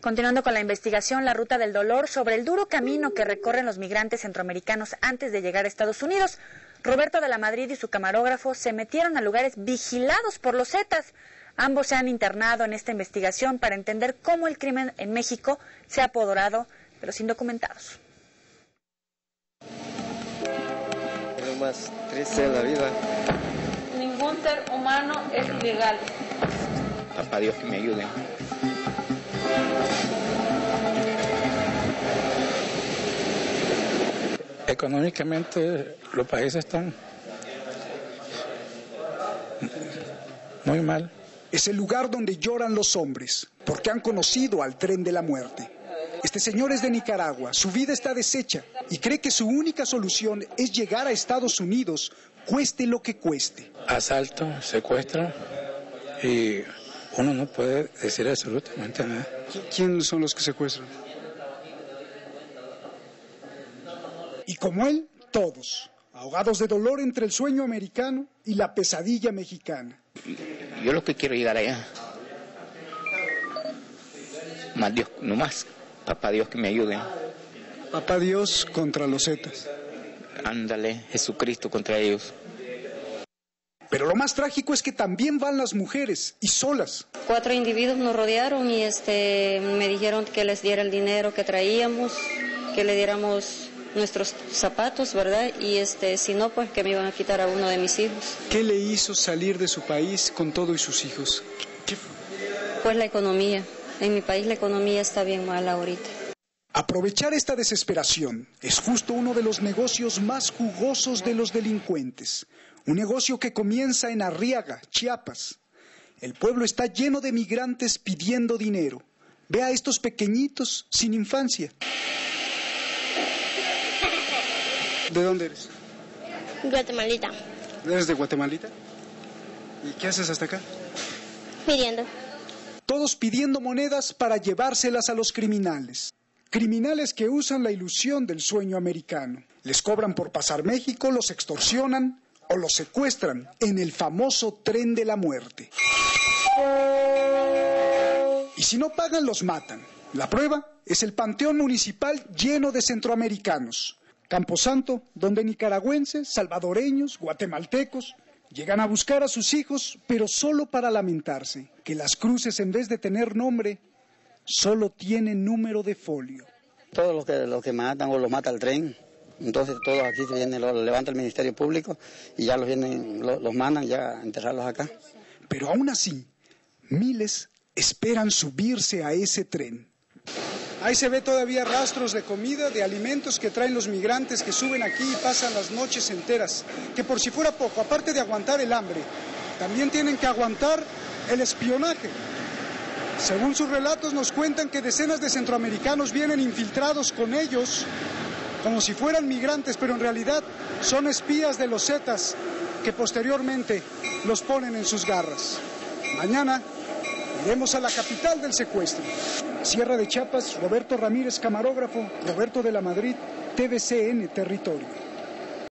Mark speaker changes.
Speaker 1: Continuando con la investigación, la ruta del dolor sobre el duro camino que recorren los migrantes centroamericanos antes de llegar a Estados Unidos. Roberto de la Madrid y su camarógrafo se metieron a lugares vigilados por los Zetas. Ambos se han internado en esta investigación para entender cómo el crimen en México se ha apoderado de los indocumentados.
Speaker 2: Es lo más triste de la vida.
Speaker 3: Ningún ser humano es ilegal.
Speaker 4: Papá Dios que me ayude.
Speaker 5: Económicamente los países están muy mal.
Speaker 6: Es el lugar donde lloran los hombres, porque han conocido al tren de la muerte. Este señor es de Nicaragua, su vida está deshecha y cree que su única solución es llegar a Estados Unidos, cueste lo que cueste.
Speaker 5: Asalto, secuestro y uno no puede decir absolutamente nada.
Speaker 6: ¿Quiénes son los que secuestran? Y como él, todos, ahogados de dolor entre el sueño americano y la pesadilla mexicana.
Speaker 4: Yo lo que quiero llegar allá. Más Dios, no más. Papá Dios que me ayude.
Speaker 6: Papá Dios contra los Zetas.
Speaker 4: Ándale, Jesucristo contra ellos.
Speaker 6: Pero lo más trágico es que también van las mujeres y solas.
Speaker 7: Cuatro individuos nos rodearon y este me dijeron que les diera el dinero que traíamos, que le diéramos nuestros zapatos, ¿verdad? Y este si no pues que me iban a quitar a uno de mis hijos.
Speaker 6: ¿Qué le hizo salir de su país con todo y sus hijos?
Speaker 7: Pues la economía. En mi país la economía está bien mala ahorita.
Speaker 6: Aprovechar esta desesperación es justo uno de los negocios más jugosos de los delincuentes. Un negocio que comienza en Arriaga, Chiapas. El pueblo está lleno de migrantes pidiendo dinero. Ve a estos pequeñitos sin infancia. ¿De dónde eres?
Speaker 8: Guatemalita,
Speaker 6: ¿Eres de Guatemalita? ¿Y qué haces hasta acá?
Speaker 8: pidiendo.
Speaker 6: Todos pidiendo monedas para llevárselas a los criminales. Criminales que usan la ilusión del sueño americano. Les cobran por pasar México, los extorsionan o los secuestran en el famoso tren de la muerte. Y si no pagan, los matan. La prueba es el panteón municipal lleno de centroamericanos. Camposanto, donde nicaragüenses, salvadoreños, guatemaltecos llegan a buscar a sus hijos, pero solo para lamentarse que las cruces, en vez de tener nombre, solo tienen número de folio.
Speaker 9: Todos los que, los que matan o los mata el tren, entonces todos aquí se vienen, los levanta el Ministerio Público y ya los vienen, los, los mandan ya a enterrarlos acá.
Speaker 6: Pero aún así, miles esperan subirse a ese tren. Ahí se ve todavía rastros de comida, de alimentos que traen los migrantes que suben aquí y pasan las noches enteras. Que por si fuera poco, aparte de aguantar el hambre, también tienen que aguantar el espionaje. Según sus relatos nos cuentan que decenas de centroamericanos vienen infiltrados con ellos como si fueran migrantes, pero en realidad son espías de los Zetas que posteriormente los ponen en sus garras. Mañana iremos a la capital del secuestro. Sierra de Chiapas, Roberto Ramírez, camarógrafo, Roberto de la Madrid, TVCN Territorio.